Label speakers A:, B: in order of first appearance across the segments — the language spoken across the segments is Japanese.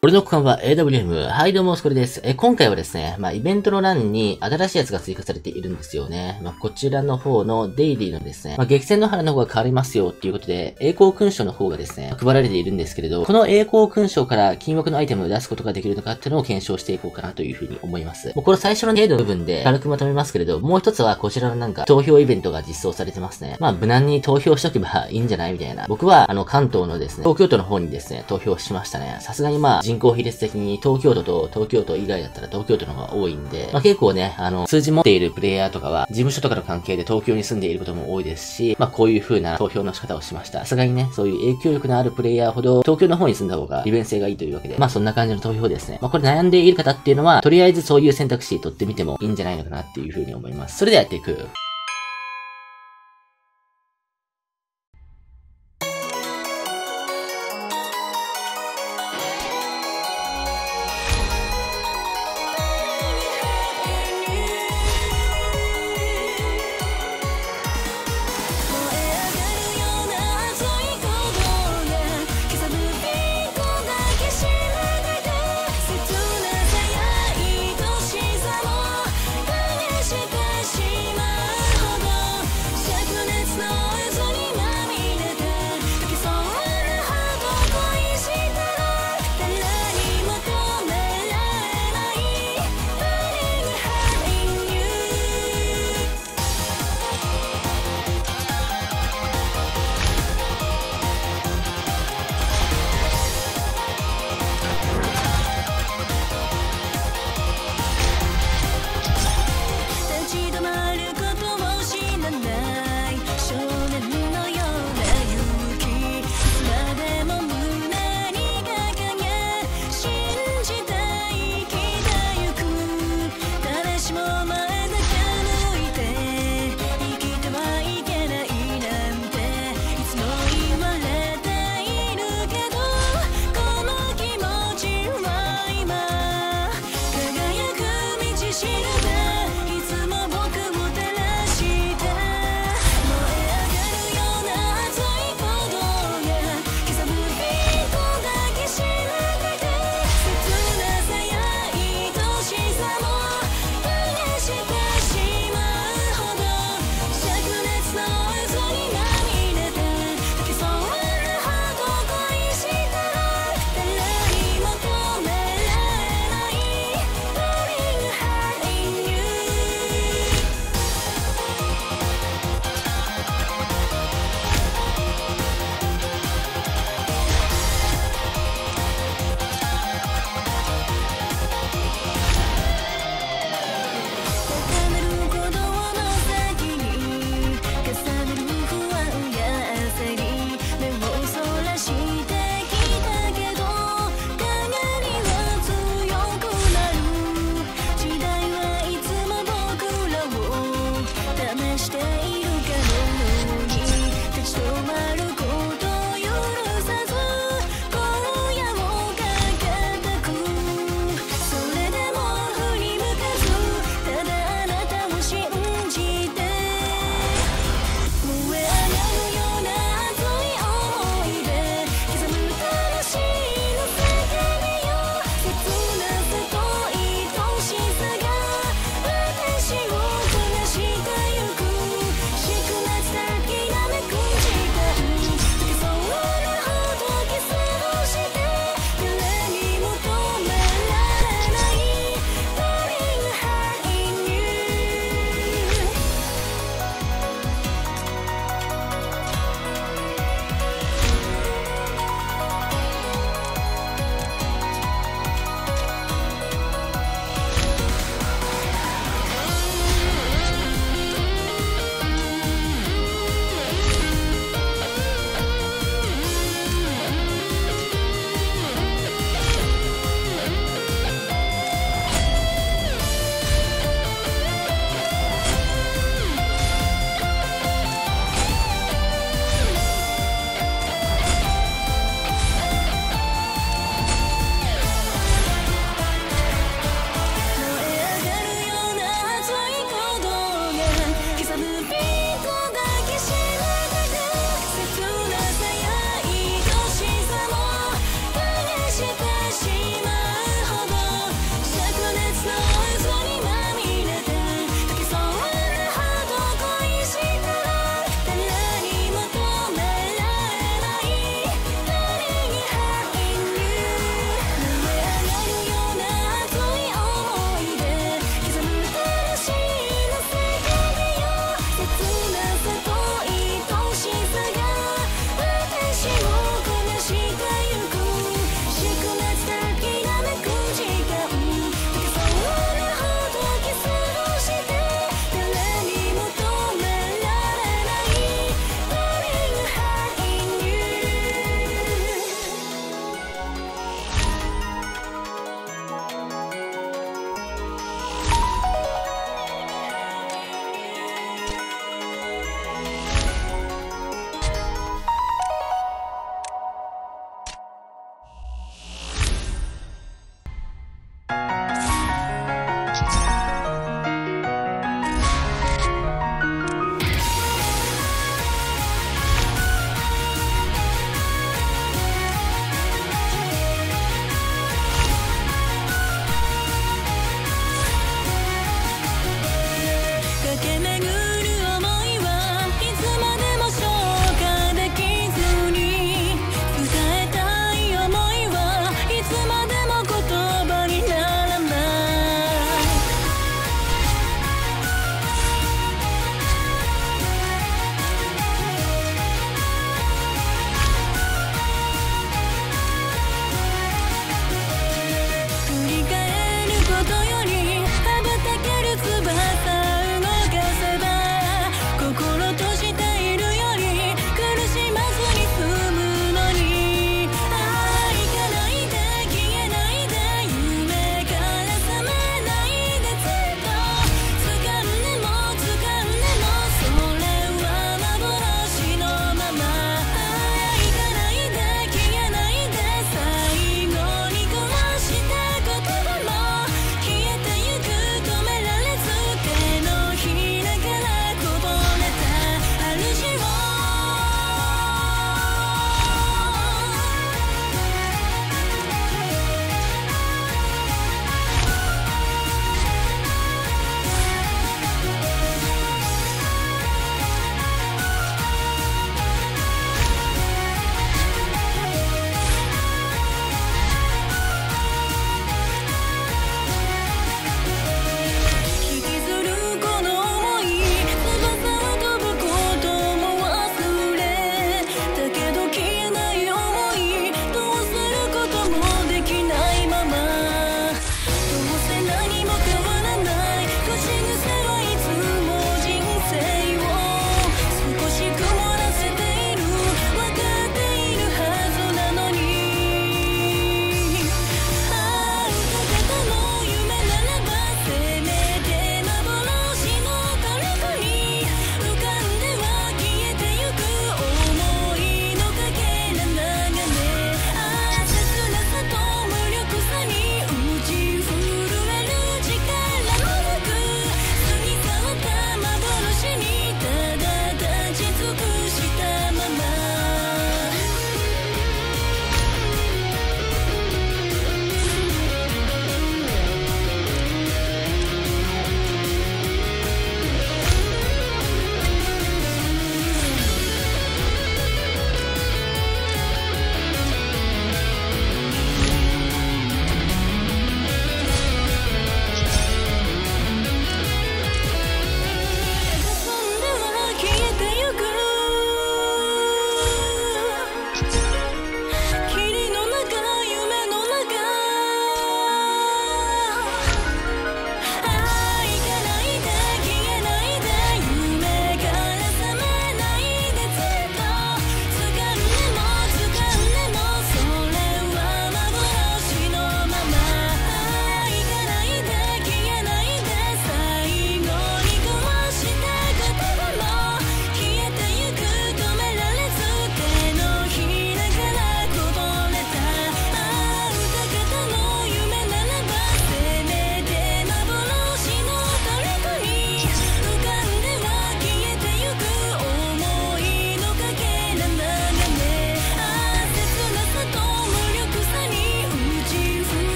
A: 俺の区間は AWM。はい、どうも、スコレです。え、今回はですね、まあ、イベントの欄に新しいやつが追加されているんですよね。まあ、こちらの方のデイリーのですね、まあ、激戦の花の方が変わりますよっていうことで、栄光勲章の方がですね、配られているんですけれど、この栄光勲章から金額のアイテムを出すことができるのかっていうのを検証していこうかなというふうに思います。もうこれ最初の程度の部分で軽くまとめますけれど、もう一つはこちらのなんか投票イベントが実装されてますね。まあ、無難に投票しとけばいいんじゃないみたいな。僕は、あの、関東のですね、東京都の方にですね、投票しましたね。さすがにまあ、人口比率的に東京都と東京都以外だったら東京都の方が多いんで、まあ、結構ね、あの、数字持っているプレイヤーとかは、事務所とかの関係で東京に住んでいることも多いですし、まあ、こういう風な投票の仕方をしました。さすがにね、そういう影響力のあるプレイヤーほど、東京の方に住んだ方が利便性がいいというわけで、まあ、そんな感じの投票ですね。まあ、これ悩んでいる方っていうのは、とりあえずそういう選択肢取ってみてもいいんじゃないのかなっていう風に思います。それではやっていく。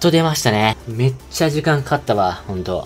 B: と出ましたね。めっちゃ時間かかったわ、ほんと。